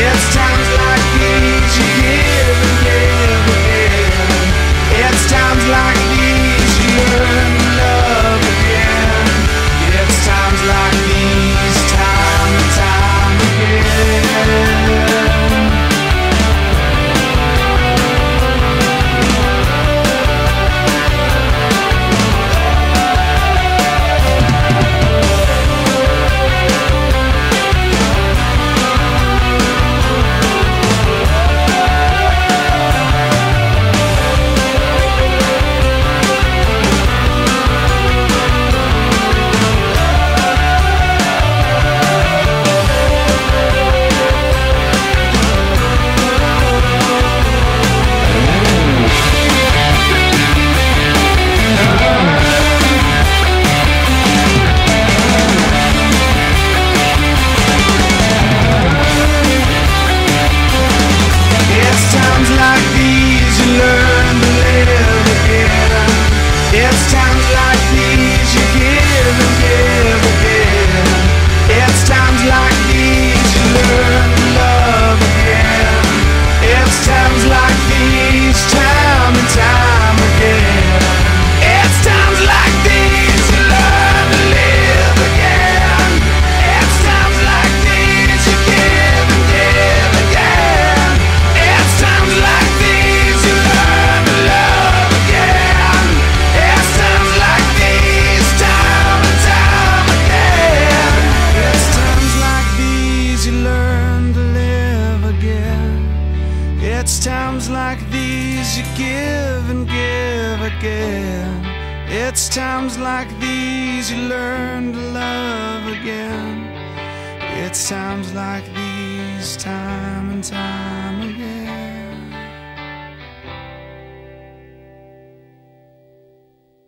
It's you give and give again. It's times like these you learn to love again. It's times like these, time and time.